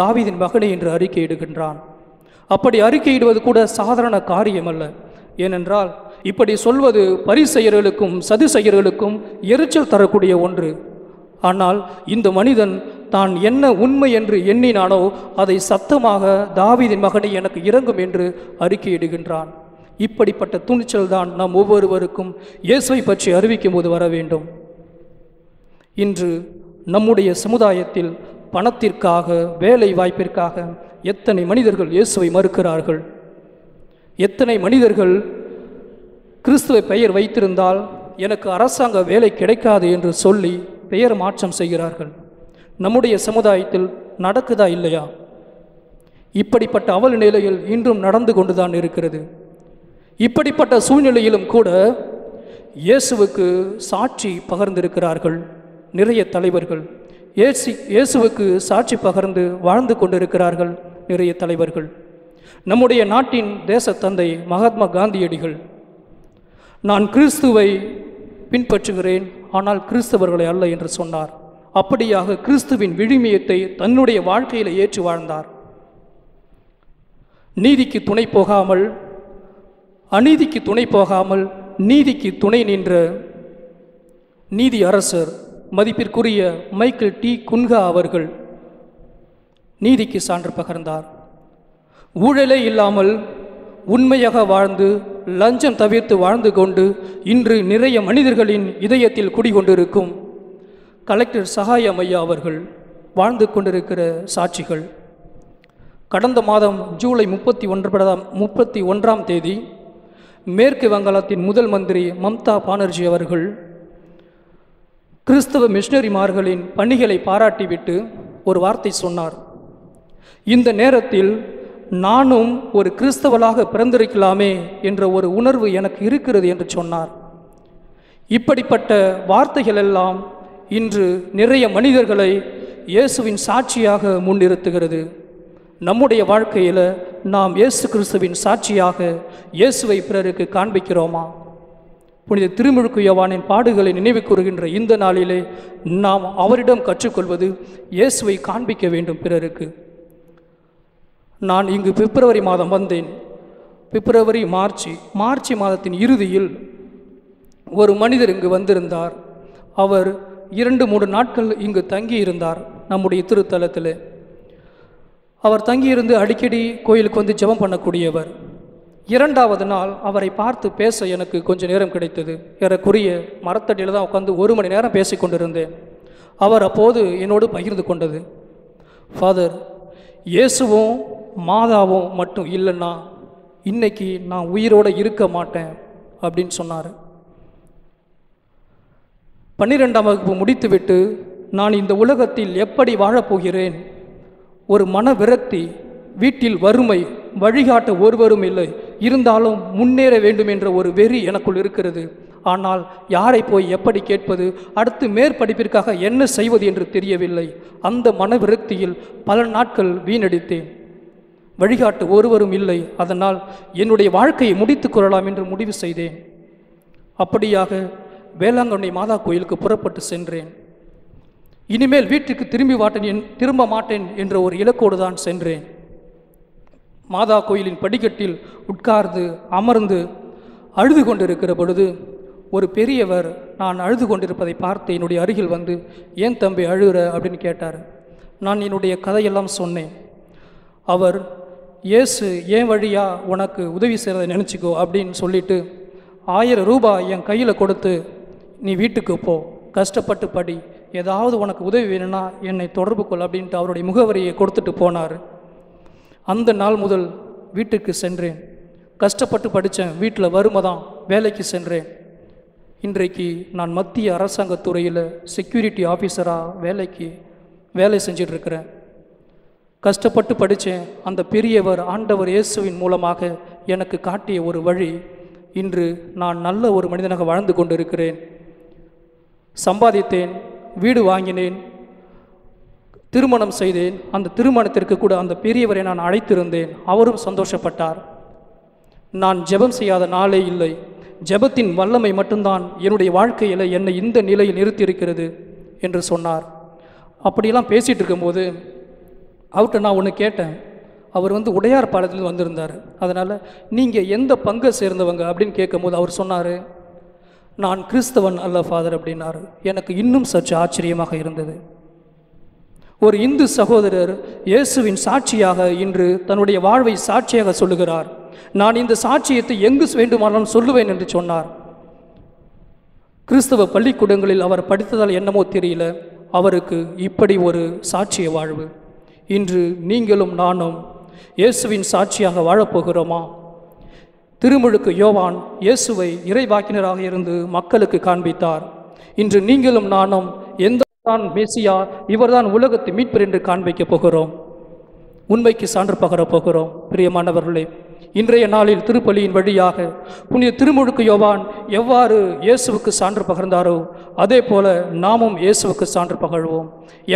தாவிதின் மகனே என்று அறிக்கையிடுகின்றான். அப்படி அறிக்கையிடுவது கூட சாதாரண காரியம் அல்ல ஏனென்றால் இப்படி சொல்வது பரிசெயர்களுக்கும் சதுசெயர்களுக்கும் எரிச்சல் தரக்கூடிய ஒன்று. ஆனால் இந்த மனிதன் தான் என்ன உண்மை என்று எண்ணினானோ அதை சத்தமாக தாவிதின் மகனை எனக்கு இறங்கும் என்று அறிக்கையிடுகின்றான். இப்படிப்பட்ட துணிச்சல் தான் நாம் ஒவ்வொருவருக்கும் இயேசுவை பற்றி அறிவிக்கும் போது வர வேண்டும். இன்று நம்முடைய சமுதாயத்தில் பணத்திற்காக வேலை வாய்ப்பிற்காக எத்தனை மனிதர்கள் இயேசுவை மறுக்கிறார்கள்? எத்தனை மனிதர்கள் கிறிஸ்துவ பெயர் வைத்திருந்தால் எனக்கு அரசாங்க வேலை கிடைக்காது என்று சொல்லி பெயர் மாற்றம் செய்கிறார்கள்? நம்முடைய சமுதாயத்தில் நடக்குதா இல்லையா? இப்படிப்பட்ட அவல நிலையில் இன்றும் நடந்து கொண்டுதான் இருக்கிறது. இப்படிப்பட்ட சூழ்நிலையிலும் கூட இயேசுவுக்கு சாட்சி பகர்ந்திருக்கிறார்கள் நிறைய தலைவர்கள். இயேசு இயேசுவுக்கு சாட்சி பகர்ந்து வாழ்ந்து கொண்டிருக்கிறார்கள் நிறைய தலைவர்கள். நம்முடைய நாட்டின் தேச தந்தை மகாத்மா காந்தியடிகள். நான் கிறிஸ்துவை பின்பற்றுகிறேன் ஆனால் கிறிஸ்தவர்களை அல்ல என்று சொன்னார். அப்படியாக கிறிஸ்துவின் விழுமியத்தை தன்னுடைய வாழ்க்கையில் ஏற்று வாழ்ந்தார். நீதிக்கு துணை போகாமல் அநீதிக்கு துணை போகாமல் நீதிக்கு துணை நின்ற நீதி அரசர் மதிப்பிற்குரிய மைக்கேல் டி. குன்ஹா அவர்கள் நீதிக்கு சான்று பகர்ந்தார். ஊழலே இல்லாமல் உண்மையாக வாழ்ந்து லஞ்சம் தவிர்த்து வாழ்ந்து கொண்டு இன்று நிறைய மனிதர்களின் இதயத்தில் குடிகொண்டிருக்கும் கலெக்டர் சகாயம் ஐயா அவர்கள் வாழ்ந்து கொண்டிருக்கிற சாட்சிகள். கடந்த மாதம் ஜூலை முப்பத்தி ஒன்பதாம் முப்பத்தி ஒன்றாம் தேதி மேற்கு வங்காளத்தின் முதல் மந்திரி மம்தா பானர்ஜி அவர்கள் கிறிஸ்தவ மிஷனரிமார்களின் பணிகளை பாராட்டிவிட்டு ஒரு வார்த்தை சொன்னார். இந்த நேரத்தில் நானும் ஒரு கிறிஸ்தவளாக பிறந்திருக்கலாமே என்ற ஒரு உணர்வு எனக்கு இருக்கிறது என்று சொன்னார். இப்படிப்பட்ட வார்த்தைகள் எல்லாம் இன்று நிறைய மனிதர்களை இயேசுவின் சாட்சியாக முன்னிறுத்துகிறது. நம்முடைய வாழ்க்கையில் நாம் இயேசு கிறிஸ்துவின் சாட்சியாக இயேசுவை பிறருக்கு காண்பிக்கிறோமா? புனித திருமுழுக்கு யவானின் பாடுகளை நினைவு கூறுகின்ற இந்த நாளிலே நாம் அவரிடம் கற்றுக்கொள்வது இயேசுவை காண்பிக்க வேண்டும் பிறருக்கு. நான் இங்கு பிப்ரவரி மாதம் வந்தேன். பிப்ரவரி மார்ச் மார்ச் மாதத்தின் இறுதியில் ஒரு மனிதர் இங்கு வந்திருந்தார். அவர் இரண்டு மூன்று நாட்கள் இங்கு தங்கியிருந்தார் நம்முடைய திருத்தலத்தில். அவர் தங்கியிருந்து அடிக்கடி கோயிலுக்கு வந்து ஜெபம் பண்ணக்கூடியவர். இரண்டாவது நாள் அவரை பார்த்து பேச எனக்கு கொஞ்சம் நேரம் கிடைத்தது. ஏறக்குரிய மரத்தடியில் தான் உட்காந்து ஒரு மணி நேரம் பேசி கொண்டிருந்தேன். அவர் அப்போது என்னோடு பகிர்ந்து கொண்டது. ஃபாதர் இயேசுவும் மாதாவும் மட்டும் இல்லைன்னா இன்னைக்கு நான் உயிரோடு இருக்க மாட்டேன் அப்படின்னு சொன்னார். பன்னிரெண்டாம் வகுப்பு முடித்துவிட்டு நான் இந்த உலகத்தில் எப்படி வாழப்போகிறேன் ஒரு மன விரக்தி வீட்டில் வறுமை வழிகாட்ட ஒருவரும் இல்லை. இருந்தாலும் முன்னேற வேண்டும் என்ற ஒரு வெறி எனக்குள் இருக்கிறது. ஆனால் யாரை போய் எப்படி கேட்பது? அடுத்து மேற்படிப்பிற்காக என்ன செய்வது என்று தெரியவில்லை. அந்த மனவிருத்தியில் பல நாட்கள் வீணடித்தேன். வழிகாட்டு ஒருவரும் இல்லை. அதனால் என்னுடைய வாழ்க்கையை முடித்து கொள்ளலாம் என்று முடிவு செய்தேன். அப்படியாக வேளாங்கண்ணி மாதா கோயிலுக்கு புறப்பட்டு சென்றேன். இனிமேல் வீட்டுக்கு திரும்பி வாட்டேன் என் திரும்ப மாட்டேன் என்ற ஒரு இலக்கோடு தான் சென்றேன். மாதா கோயிலின் படிக்கட்டில் உட்கார்ந்து அமர்ந்து அழுது கொண்டிருக்கிற பொழுது ஒரு பெரியவர் நான் அழுது கொண்டிருப்பதை பார்த்து என்னுடைய அருகில் வந்து ஏன் தம்பி அழுகிற? அப்படின்னு கேட்டார். நான் என்னுடைய கதையெல்லாம் சொன்னேன். அவர் இயேசு ஏன் வழியாக உனக்கு உதவி செய்கிறதை நினச்சிக்கோ? அப்படின்னு சொல்லிட்டு ஆயிரம் ரூபாய் என் கையில் கொடுத்து நீ வீட்டுக்கு போ. கஷ்டப்பட்டு படி. ஏதாவது உனக்கு உதவி வேணும்னா என்னை தொடர்பு கொள் அப்படின்ட்டு அவருடைய முகவரியை கொடுத்துட்டு போனார். அந்த நாள் முதல் வீட்டுக்கு சென்றேன். கஷ்டப்பட்டு படித்தேன் வீட்டில் வறுமை தான் வேலைக்கு சென்றேன். இன்றைக்கு நான் மத்திய அரசாங்கத் துறையில் செக்யூரிட்டி ஆஃபீஸராக வேலைக்கு வேலை செஞ்சிட்ருக்கிறேன். கஷ்டப்பட்டு படித்தேன் அந்த பெரியவர் ஆண்டவர் இயேசுவின் மூலமாக எனக்கு காட்டிய ஒரு வழி இன்று நான் நல்ல ஒரு மனிதனாக வாழ்ந்து கொண்டிருக்கிறேன். சம்பாதித்தேன். வீடு வாங்கினேன். திருமணம் செய்தேன். அந்த திருமணத்திற்கு கூட அந்த பெரியவரை நான் அழைத்திருந்தேன். அவரும் சந்தோஷப்பட்டார். நான் ஜெபம் செய்யாத நாளே இல்லை. ஜெபத்தின் வல்லமை மட்டும்தான் என்னுடைய வாழ்க்கையில் என்னை இந்த நிலையில் நிறுத்தியிருக்கிறது என்று சொன்னார். அப்படியெல்லாம் பேசிகிட்டு இருக்கும்போது அவர்கிட்ட நான் ஒன்று கேட்டேன். அவர் வந்து உடையார் பாலத்தில் வந்திருந்தார். அதனால் நீங்கள் எந்த பங்கை சேர்ந்தவங்க அப்படின்னு கேட்கும்போது அவர் சொன்னார் நான் கிறிஸ்தவன் அல்ல ஃபாதர் அப்படின்னாரு. எனக்கு இன்னும் சற்று ஆச்சரியமாக இருந்தது. ஒரு இந்து சகோதரர் இயேசுவின் சாட்சியாக இன்று தன்னுடைய வாழ்வை சாட்சியாக சொல்லுகிறார். நான் இந்த சாட்சியத்தை எங்கு வேண்டுமானாலும் சொல்லுவேன் என்று சொன்னார். கிறிஸ்தவ பள்ளிக்கூடங்களில் அவர் படித்ததால் என்னமோ தெரியல. அவருக்கு இப்படி ஒரு சாட்சிய வாழ்வு. இன்று நீங்களும் நானும் இயேசுவின் சாட்சியாக வாழப்போகிறோமா? திருமுழுக்கு யோவான் இயேசுவை இறைவாக்கினராக இருந்து மக்களுக்கு காண்பித்தார். இன்று நீங்களும் நானும் எந்த தான் மெசியா இவர்தான் உலகத்தை மீட்பர் என்று காண்பிக்கப் போகிறோம். உண்மைக்கு சான்று பகர போகிறோம் பிரியமானவர்களே. இன்றைய நாளில் திருப்பலியின் வழியாக புனித திருமுழுக்கு யோவான் எவ்வாறு இயேசுவுக்கு சான்று பகர்ந்தாரோ அதே போல நாமும் இயேசுவுக்கு சான்று பகழ்வோம்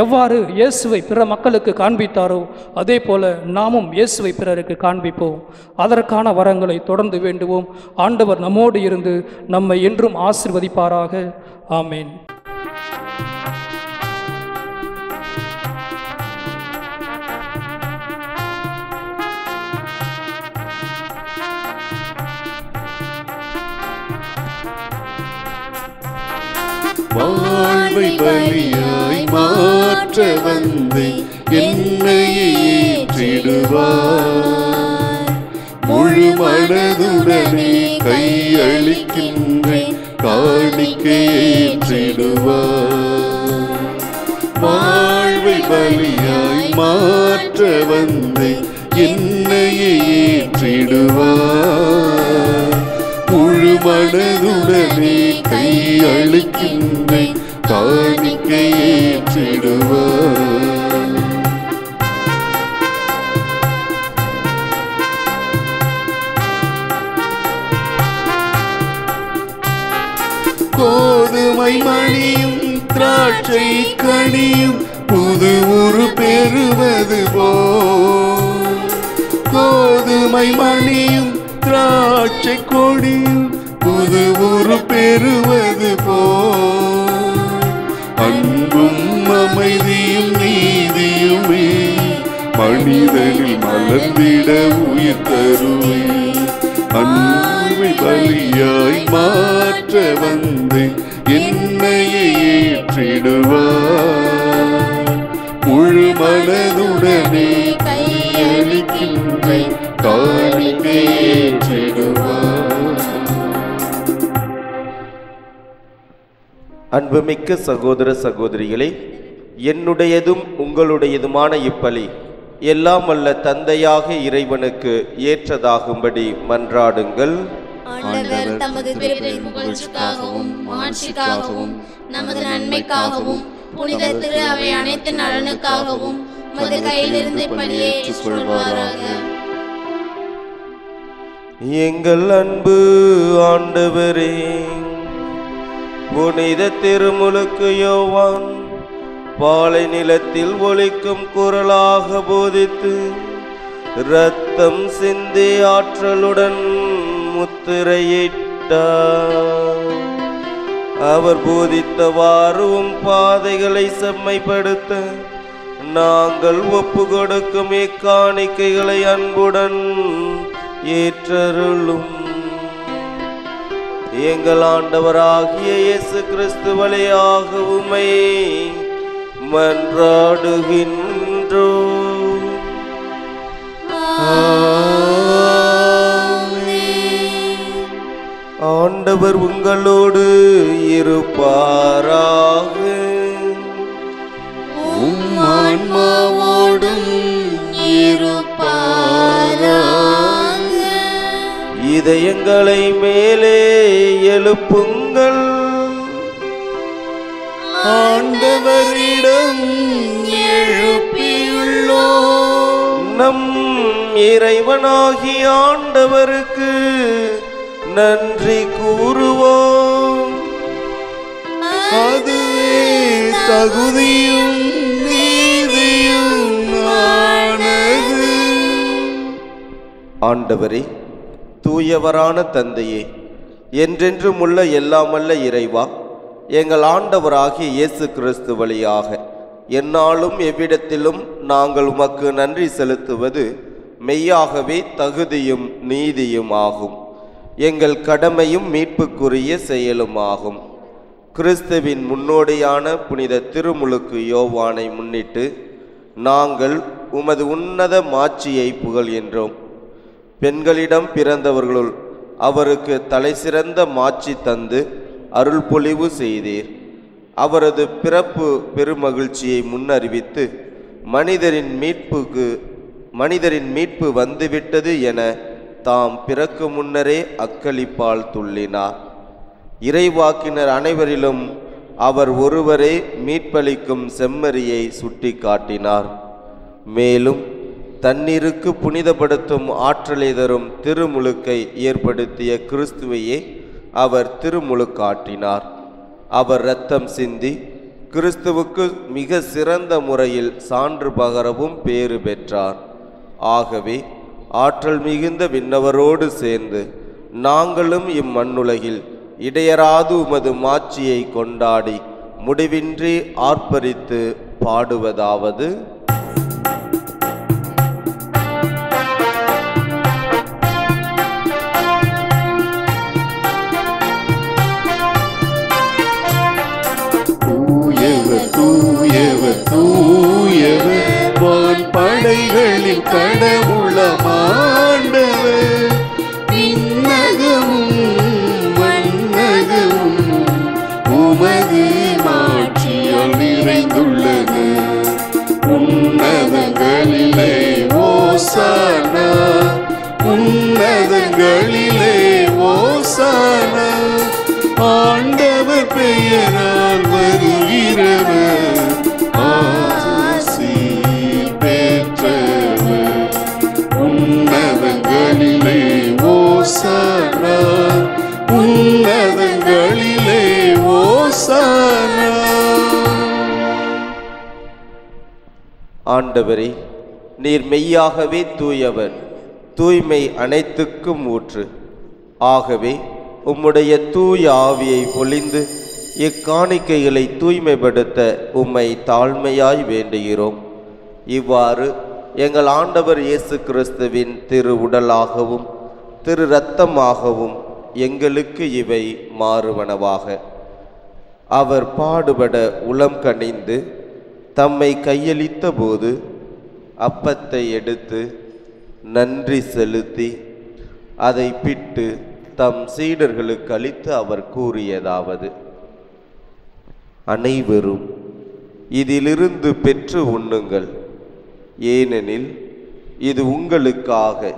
எவ்வாறு இயேசுவை பிற மக்களுக்கு காண்பித்தாரோ அதே போல நாமும் இயேசுவை பிறருக்கு காண்பிப்போம். அதற்கான வரங்களை தொடர்ந்து வேண்டுவோம். ஆண்டவர் நம்மோடு இருந்து நம்மை என்றும் ஆசிர்வதிப்பாராக. ஆமேன். வாழ்வை பலியாய் மாற்ற வந்து என்னையே ஏற்றிடுவார். முழு மனதுடனே கையளிக்கின்றேன் காணிக்கை ஏற்றிடுவார். வாழ்வை பலியாய் மாற்ற வந்து என்னையே ஏற்றிடுவார். ஏற்றிடுவார் கோதுமை மணியும் திராட்சை கனியும் புது உரு பெறுவது போல். கோதுமை மணியும் திராட்சை கொடியும் புது உரு பெறுவது அமைதியும் நீதியுமே மனிதனில் மலர்ந்திட உயிர் தருவே. அன்பை பலியாய் மாற்ற வந்து என்னையே ஏற்றிடுவார் முழு மனதுடனே கையளிக்கின்றேன் காணிக்கை ஏற்றிடுவார் அன்புமிக்க சகோதர சகோதரிகளே என்னுடையதும் உங்களுடையதுமான இப்பலி. எல்லாம் வல்ல தந்தையாக இறைவனுக்கு ஏற்றதாகும்படி மன்றாடுங்கள். ஆண்டவர் தமது மாட்சிக்காகவும் நமது நன்மைக்காகவும் புனித திரு அவை அனைத்து நலனுக்காகவும் மது கையிலிருந்து பணியை ஏற்றுக்கொள்வாராக. எங்கள் அன்பு ஆண்டவரே புனித திருமுழுக்கு யோவான் பாலை நிலத்தில் ஒலிக்கும் குரலாக போதித்து இரத்தம் சிந்தி ஆற்றலுடன் முத்திரையிட்டார் அவர் போதித்தவாறும் பாதைகளை செம்மைப்படுத்த நாங்கள் ஒப்பு கொடுக்கும் இக்காணிக்கைகளை அன்புடன் ஏற்றருளும். எங்கள் ஆண்டவராகிய இயேசு கிறிஸ்து வழியாக உமை மன்றாடுகின்றோ ஆண்டவர் உங்களோடு இருப்பாராக. உம் ஆன்மாவோடும் இருப்பாராக. இதயங்களை மேலே எழுப்புங்கள். ஆண்டவரிடம் இறைவனாகி ஆண்டவருக்கு நன்றி கூறுவோம். அதுவே தகுதியும் நீதியும் ஆண்டவரே தூயவரான தந்தையே என்றென்றும் உள்ள எல்லாமல்ல இறைவா எங்கள் ஆண்டவராகிய இயேசு கிறிஸ்து வழியாக என்னாலும் எவ்விடத்திலும் நாங்கள் உமக்கு நன்றி செலுத்துவது மெய்யாகவே தகுதியும் நீதியும் ஆகும். எங்கள் கடமையும் மீட்புக்குரிய செயலும் ஆகும். கிறிஸ்துவின் முன்னோடியான புனித திருமுழுக்கு யோவானை முன்னிட்டு நாங்கள் உமது உன்னத மாட்சியை புகழ்கின்றோம். பெண்களிடம் பிறந்தவர்களுள் அவருக்கு தலைசிறந்த மாட்சி தந்து அருள் பொழிவு செய்தீர். அவரது பிறப்பு பெருமகிழ்ச்சியை முன்னறிவித்து மனிதரின் மீட்புக்கு மனிதரின் மீட்பு வந்துவிட்டது என தாம் பிறக்கு முன்னரே அக்களிப்பால் துள்ளினார். இறைவாக்கினர் அனைவரிலும் அவர் ஒருவரே மீட்பளிக்கும் செம்மறியை சுட்டி காட்டினார் மேலும் தண்ணீருக்கு புனிதப்படுத்தும் ஆற்றலை தரும் திருமுழுக்கை ஏற்படுத்திய கிறிஸ்துவையே அவர் திருமுழுக்காட்டினார். அவர் இரத்தம் சிந்தி கிறிஸ்துவுக்கு மிக சிறந்த முறையில் சான்று பகரவும் பேறு பெற்றார். ஆகவே ஆற்றல் மிகுந்த விண்ணவரோடு சேர்ந்து நாங்களும் இம்மண்ணுலகில் இடையராது உமது மாட்சியை கொண்டாடி முடிவின்றி ஆர்ப்பரித்து பாடுவதாவது? உன்னதங்களிலே ஓசானா. ஆண்டவர் பெயரால் வருகிறவர். ஆசி பெற்றவர். உன்னதங்களிலே ஓசானா. உன்னதங்களிலே ஓசானா. ஆண்டவரே நீர் மெய்யாகவே தூயவர். தூய்மை அனைத்துக்கும் ஊற்று. ஆகவே உம்முடைய தூய ஆவியை பொழிந்து இக்காணிக்கைகளை தூய்மைப்படுத்த உம்மை தாழ்மையாய் வேண்டுகிறோம். இவ்வாறு எங்கள் ஆண்டவர் இயேசு கிறிஸ்துவின் திரு உடலாகவும் திரு இரத்தமாகவும் எங்களுக்கு இவை மாறுவனவாக. அவர் பாடுபட உளம் கனிந்து தம்மை கையளித்த போது அப்பத்தை எடுத்து நன்றி செலுத்தி அதை பிட்டு தம் சீடர்களுக்கு அளித்து அவர் கூறியதாவது. அனைவரும் இதிலிருந்து பெற்று உண்ணுங்கள். ஏனெனில் இது உங்களுக்காக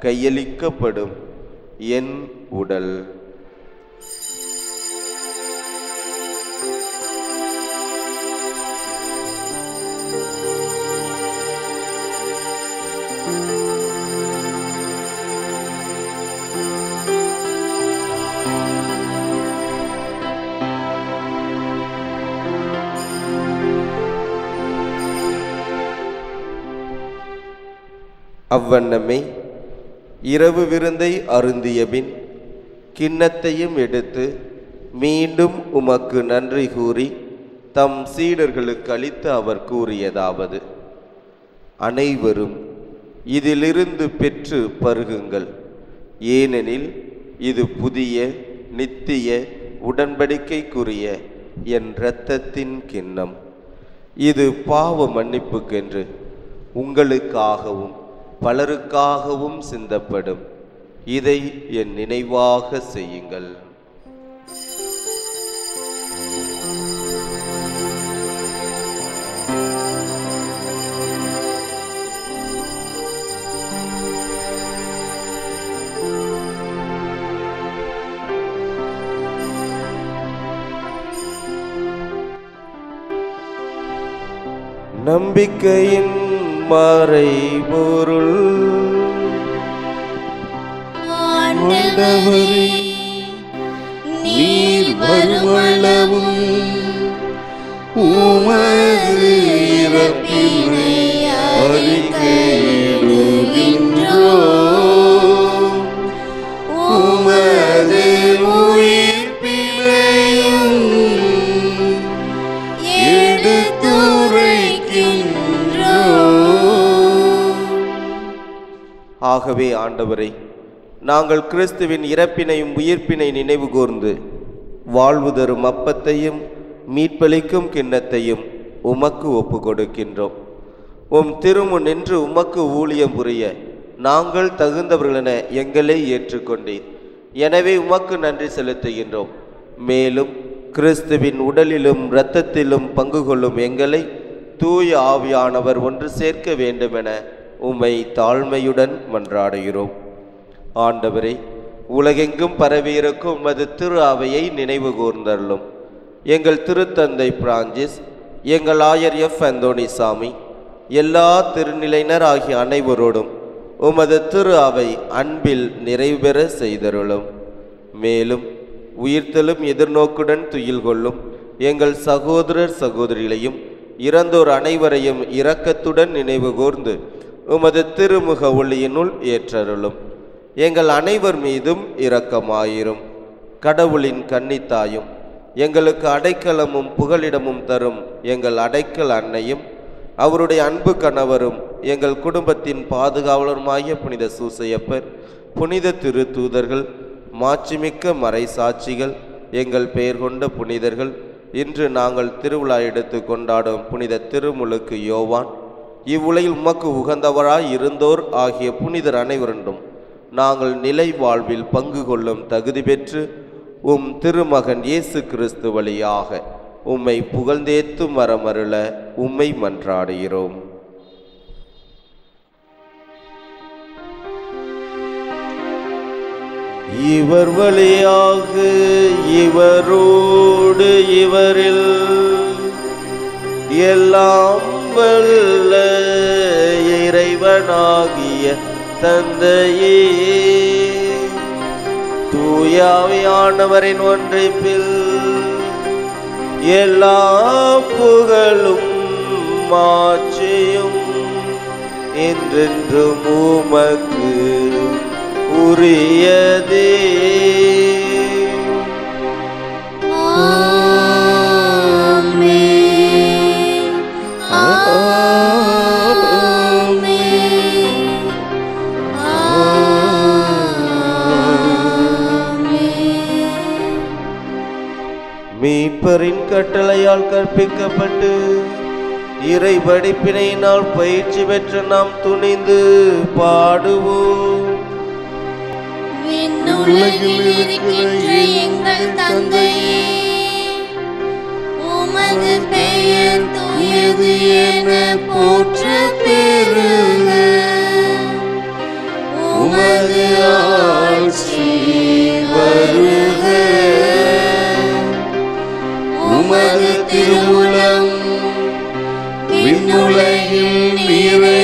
கையளிக்கப்படும் என் உடல். அவ்வண்ணமே. இரவு விருந்தை அருந்தியபின் கிண்ணத்தையும் எடுத்து மீண்டும் உமக்கு நன்றி கூறி தம் சீடர்களுக்கு அளித்து அவர் கூறியதாவது. அனைவரும் இதிலிருந்து பெற்று பருகுங்கள். ஏனெனில் இது புதிய நித்திய உடன்படிக்கைக்குரிய என் இரத்தத்தின் கிண்ணம். இது பாவ மன்னிப்புக்கென்று உங்களுக்காகவும் பலருக்காகவும் சிந்தப்படும். இதை என் நினைவாக செய்யுங்கள். நம்பிக்கையின் மறைபொருள். ஆண்டவரே நீர் வருவளவும் உமது ஆகவே ஆண்டவரை நாங்கள் கிறிஸ்துவின் இறப்பினையும் உயிர்ப்பினை நினைவு கூர்ந்து வாழ்வு தரும் அப்பத்தையும் மீட்பளிக்கும் கிண்ணத்தையும் உமக்கு ஒப்பு கொடுக்கின்றோம் உம் திருமுன் நின்று உமக்கு ஊழியம் புரிய நாங்கள் தகுந்தவர்களென எங்களை ஏற்றுக்கொண்டீர். எனவே உமக்கு நன்றி செலுத்துகின்றோம். மேலும் கிறிஸ்துவின் உடலிலும் இரத்தத்திலும் பங்கு கொள்ளும் எங்களை தூய ஆவியானவர் ஒன்று சேர்க்க வேண்டுமென உம்மை தாழ்மையுடன் மன்றாடுகிறோம். ஆண்டவரே உலகெங்கும் பரவியிருக்கும் உமது திரு அவையை நினைவு கூர்ந்தள்ளும் எங்கள் திருத்தந்தை பிரான்சிஸ் எங்கள் ஆயர் எஃப். அந்தோணிசாமி எல்லா திருநிலையினர் ஆகிய அனைவரோடும் உமது திரு அவை அன்பில் நிறைவேற செய்தருளும். மேலும் உயிர்த்தலும் எதிர்நோக்குடன் துயில் கொள்ளும் எங்கள் சகோதரர் சகோதரிகளையும் இறந்தோர் அனைவரையும் இரக்கத்துடன் நினைவு கூர்ந்து உமது திருமுக ஒளியினுள் ஏற்றருளும். எங்கள் அனைவர் மீதும் இரக்கமாயிரும். கடவுளின் கன்னித்தாயும் எங்களுக்கு அடைக்கலமும் புகலிடமும் தரும் எங்கள் அடைக்கல் அன்னையும் அவருடைய அன்பு கணவரும் எங்கள் குடும்பத்தின் பாதுகாவலருமாகிய புனித சூசையப்பர் புனித திரு தூதர்கள் மாட்சிமிக்க மறைசாட்சிகள் எங்கள் பெயர் கொண்ட புனிதர்கள் இன்று நாங்கள் திருவிழா எடுத்து கொண்டாடும் புனித திருமுழுக்கு யோவான் இவ்வுலகில் உமக்கு உகந்தவராய் இருந்தோர் ஆகிய புனிதர் அனைவருண்டும் நாங்கள் நிலை வாழ்வில் பங்கு கொள்ளும் தகுதி பெற்று உம் திருமகன் இயேசு கிறிஸ்து வழியாக உம்மை புகழ்ந்தேத்து மரமருள உம்மை மன்றாடுகிறோம். இவர் வழியாக இவரோடு இவரில் எல்லாம் வல்ல இறைவனாகிய தந்தையே. தூயாவியானவரின் ஒன்றைப்பில் எல்லா புகழும் மாச்சியும் என்றென்றும் உமக்கு உரியதே. மீட்பரின் கட்டளையால் கற்பிக்கப்பட்டு இறை படிப்பினையினால் பயிற்சி பெற்ற நாம் துணிந்து பாடுவோம். விண்ணுலகில் இருக்கின்ற எங்கள் தந்தையே உமது பெயர் தூயது என போற்ற பெறுக. உமது ஆட்சி வருக. திருவுளம் விண்ணுலகில் நிறைவேறுவது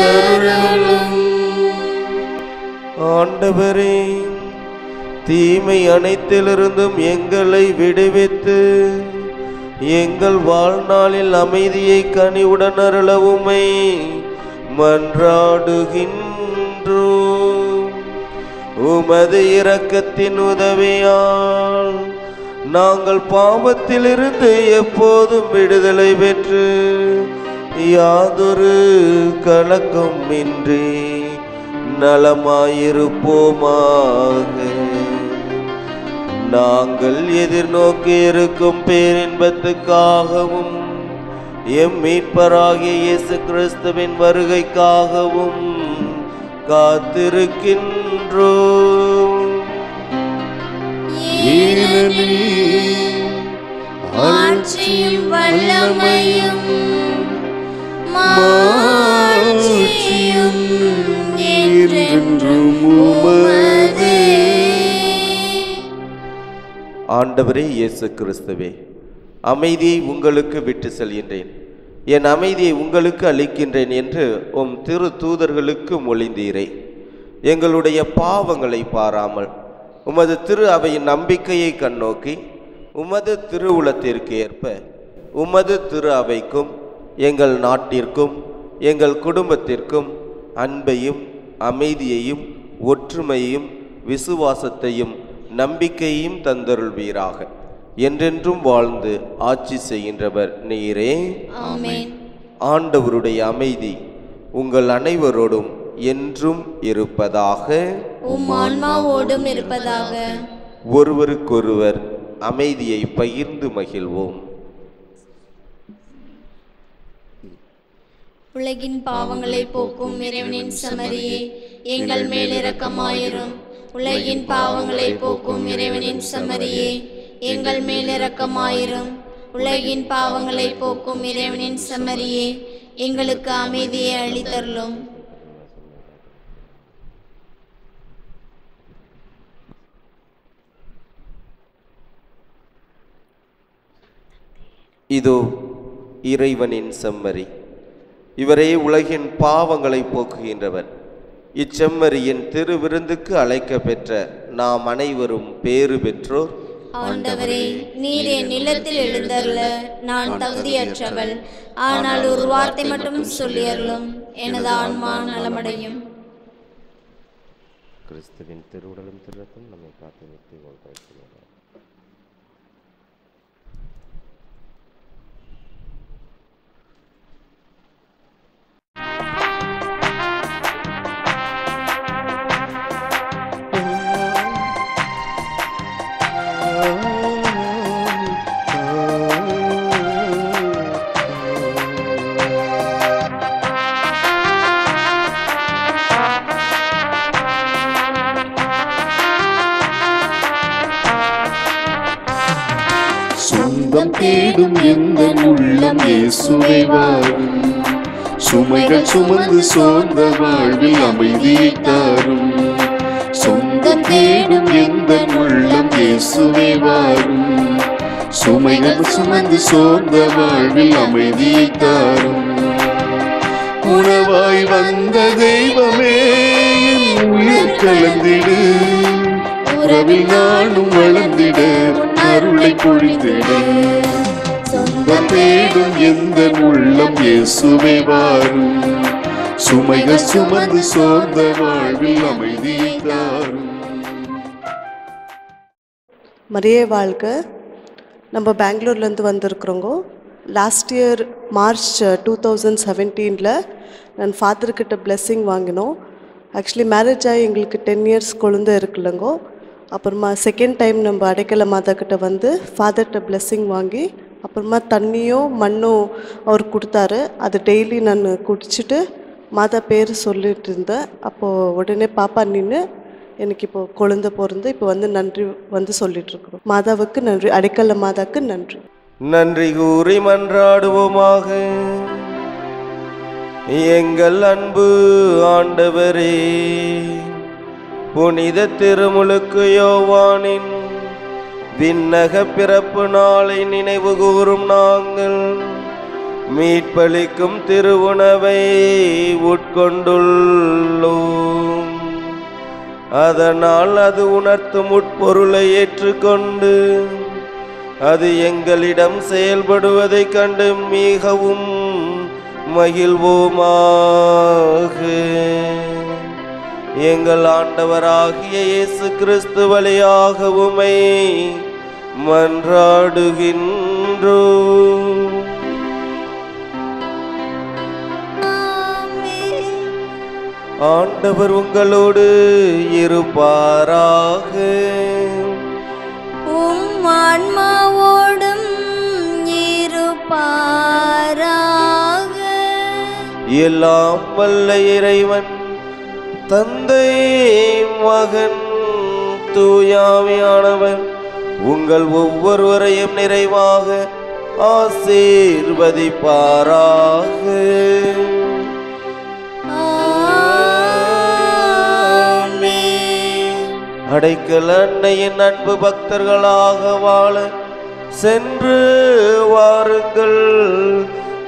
விடுவித்தருளும் ஆண்டவரே தீமை அனைத்திலிருந்தும் எங்களை விடுவித்து எங்கள் வாழ்நாளில் அமைதியை கனிவுடன் அருளவுமை மன்றாடுகின்றோ உமது இரக்கத்தின் உதவியால் நாங்கள் பாவத்திலிருந்து எப்போதும் விடுதலை பெற்று யாதொரு கலக்கம் இன்றி நலமாயிருப்போமாக. நாங்கள் எதிர்நோக்கி இருக்கும் பேரின்பத்துக்காகவும் எம் மீட்பராகிய இயேசு கிறிஸ்துவின் வருகைக்காகவும் காத்திருக்கின்றோம். ஆட்சியும் வல்லமையும் மாட்சியும் ஆண்டவரே இயேசு கிறிஸ்துவே அமைதியை உங்களுக்கு விட்டு செல்கின்றேன். என் அமைதியை உங்களுக்கு அளிக்கின்றேன் என்று உம் திரு தூதர்களுக்கு மொழிந்தீரை. எங்களுடைய பாவங்களை பாராமல் உமது திரு அவையின் நம்பிக்கையை கண்ணோக்கி உமது திருவுளத்திற்கு ஏற்ப உமது திரு அவைக்கும் எங்கள் நாட்டிற்கும் எங்கள் குடும்பத்திற்கும் அன்பையும் அமைதியையும் ஒற்றுமையையும் விசுவாசத்தையும் நம்பிக்கையையும் தந்தருள்வீராக. என்றென்றும் வாழ்ந்து ஆட்சி செய்கின்றவர் நீரே. ஆண்டவருடைய அமைதி உங்கள் அனைவரோடும் என்றும் இருப்பதாக. உம் ஆன்மாவோடும் இருப்பதாக. ஒருவருக்கொருவர் அமைதியை பகிர்ந்து மகிழ்வோம். உலகின் பாவங்களை போக்கும் இறைவனின் சமரியே எங்கள் மேல் இரக்கமாயிரும். உலகின் பாவங்களை போக்கும் இறைவனின் சமரியே எங்கள் மேல் இரக்கமாயிரும். உலகின் பாவங்களை போக்கும் இறைவனின் சமரியே எங்களுக்கு அமைதியை அளித்தருளும். இதோ இறைவனின் செம்மறி இவரே உலகின் பாவங்களை போக்குகின்றவர் இச்செம்மறியின் திருவிருந்துக்கு அழைக்க பெற்ற நாம் அனைவரும் பேறு பெற்றோர். ஆண்டவரே நீர் என் நிலத்தில் எழுந்தருள நான் தகுதியற்றவள். ஆனால் ஒரு வார்த்தை மட்டும் சொல்லியருளும். எனது ஆன்மா நலமடையும். கிறிஸ்துவின் திருவுடலும் திருரத்தும் நம்மை காத்து நிறுத்தி இயேசுவை வாரும் சுமைகள் சுமந்து சோர்ந்த வாழ்வில் அமைதியை தாரும். சொந்தம் தேடும் எந்த உள்ளம் இயேசுவை வாரும் சுமைகள் சுமந்து சோர்ந்த வாழ்வில் அமைதியை தாரும். உணவாய் வந்த தெய்வமே உயிர் கலந்திடு. உறவில் நானும் வளர்ந்திட அருளை பொழிந்திட. இன்பம் தேடும் எந்த உள்ளம் இயேசுவே வாரும். சுமைகள் சுமந்து சோர்ந்த வாழ்வில் அமைதியை தாரும் மரியே வாழ்க. நம்ம பெங்களூர்லேருந்து வந்திருக்கிறோங்க. Uh, last year March two thousand செவன்டீனில் நான் ஃபாதர்கிட்ட பிளெஸ்ஸிங் வாங்கினோம். ஆக்சுவலி மேரேஜ் ஆகி எங்களுக்கு டென் இயர்ஸ் குழந்தை இருக்குல்லங்கோ. அப்புறமா செகண்ட் டைம் நம்ம அடைக்கல மாதா கிட்ட வந்து ஃபாதர்கிட்ட பிளெஸ்ஸிங் வாங்கி அப்புறமா தண்ணியும் மண்ணும் அவர் கொடுத்தாரு. அது டெய்லி நான் குடிச்சிட்டு மாதா பேர் சொல்லிட்டு இருந்தேன். அப்போது உடனே பாப்பா நின்று எனக்கு இப்போ குழந்தை பிறந்து இப்போ வந்து நன்றி வந்து சொல்லிட்டு இருக்கிறோம். மாதாவுக்கு நன்றி அடைக்கல மாதாவுக்கு நன்றி. நன்றி கூறி மன்றாடுவோமாக. எங்கள் அன்பு ஆண்டவரே புனித திருமுழுக்கு யோவானின் விண்ணக பிறப்பு நாளை நினைவு கூறும் நாங்கள். மீட்பளிக்கும் திருவுணவை உட்கொண்டுள்ளோம். அதனால் அது உணர்த்தும் உட்பொருளை ஏற்றுக்கொண்டு அது எங்களிடம் செயல்படுவதைக் கண்டு மிகவும் மகிழ்வோமாக. எங்கள் ஆண்டவராகிய இயேசு கிறிஸ்து வழியாக உமை மன்றாடுகின்றோ. ஆண்டவர் உங்களோடு இருப்பாராக. உம் ஆன்மாவோடும் இருப்பாராக. எல்லாம் வல்ல இறைவன் தந்தை மகன் தூயாவியானவர் உங்கள் ஒவ்வொருவரையும் நிறைவாக ஆசீர்வதிப்பாராக. அடைக்கல் அன்னையின் அன்பு பக்தர்களாக வாழ சென்று வாருங்கள்.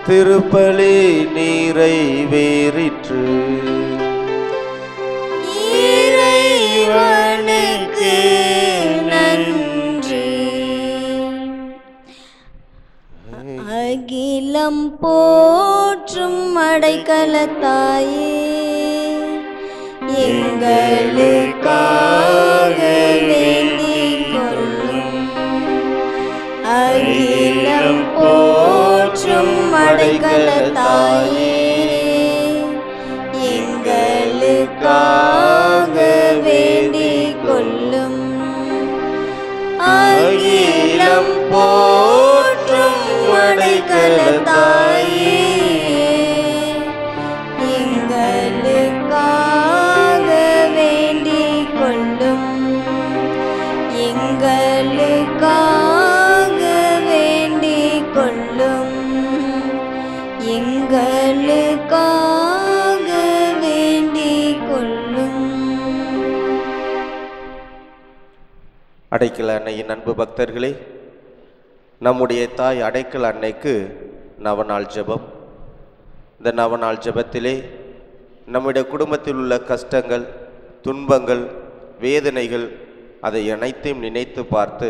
திருப்பலி நீரை வேறிற்று. போற்றும் அடைக்கலத்தாயே எங்களுக்காக வேண்டிக் கொள்ளும் அகிலம் போற்றும் அடைக்கலத்தாயே எங்களுக்காக வேண்டிக் கொள்ளும் அகிலம் போற்றும் அடைக்கலத்தாயே அடைக்கல் அன்னையின் அன்பு பக்தர்களே. நம்முடைய தாய் அடைக்கல் அன்னைக்கு நவநாள் ஜெபம். இந்த நவநாள் ஜெபத்திலே நம்முடைய குடும்பத்தில் உள்ள கஷ்டங்கள் துன்பங்கள் வேதனைகள் அதை அனைத்தையும் நினைத்து பார்த்து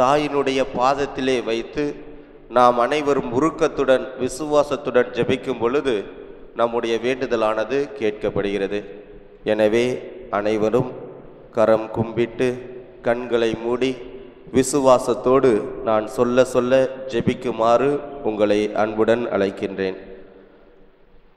தாயினுடைய பாதத்திலே வைத்து நாம் அனைவரும் உருக்கத்துடன் விசுவாசத்துடன் ஜபிக்கும் பொழுது நம்முடைய வேண்டுதலானது கேட்கப்படுகிறது. எனவே அனைவரும் கரம் கும்பிட்டு கண்களை மூடி விசுவாசத்தோடு நான் சொல்ல சொல்ல ஜெபிக்குமாறு உங்களை அன்புடன் அழைக்கின்றேன்.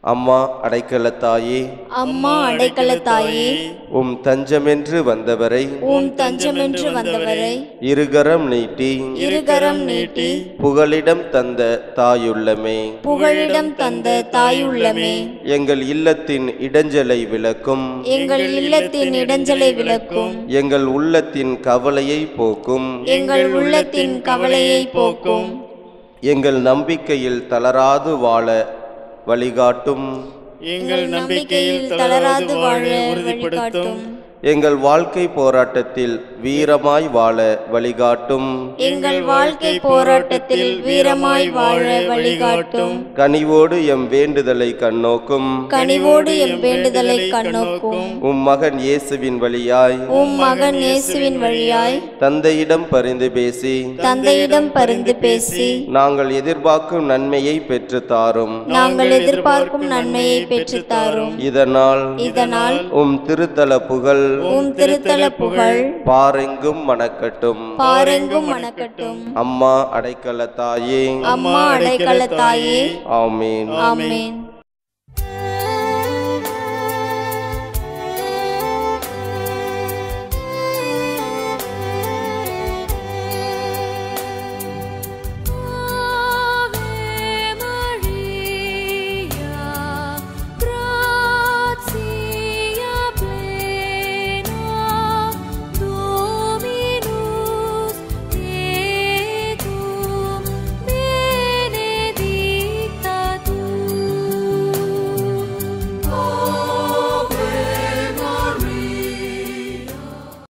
அம்மா அடைக்கலத்தாயே அம்மா அடைக்கலத்தாயே உம் தஞ்சமென்று வந்தவரை. உம் தஞ்சமென்று வந்தவரை. இருகரம் நீட்டி. இருகரம் நீட்டி. புகலிடம் தந்த தாயுள்ளமே. புகழிடம் தந்த தாயுள்ளமே. எங்கள் இல்லத்தின் இடைஞ்சலை விளக்கும். எங்கள் இல்லத்தின் இடைஞ்சலை விளக்கும். எங்கள் உள்ளத்தின் கவலையை போக்கும். எங்கள் உள்ளத்தின் கவலையை போக்கும். எங்கள் நம்பிக்கையில் தளராது வாழ வழிகாட்டும். எங்கள் நம்பிக்கையில் தளராது வாழ வழிகாட்டும். எங்கள் வாழ்க்கை போராட்டத்தில் வீரமாய் வாழ வழிகாட்டும். எங்கள் வாழ்க்கை போராட்டத்தில் வீரமாய் வாழ வழிகாட்டும். கனிவோடு எம் வேண்டுதலை கண்ணோக்கும். கனிவோடு எம் வேண்டுதலை கண்ணோக்கும். உம் மகன் இயேசுவின் வழியாய். உம் மகன் இயேசுவின் வழியாய். தந்தையிடம் பரிந்து பேசி. தந்தையிடம் பரிந்து பேசி. நாங்கள் எதிர்பார்க்கும் நன்மையை பெற்று தாரும் நாங்கள் எதிர்பார்க்கும் நன்மையை பெற்றுத் தாரும் இதனால் இதனால் உம் திருத்தல புகழ். உம் திருத்தல புகழ். பாரெங்கும் மணக்கட்டும். பாரெங்கும் மணக்கட்டும். அம்மா அடைக்கல தாயே அம்மா அடைக்கல தாயே ஆமீன். ஆமென்.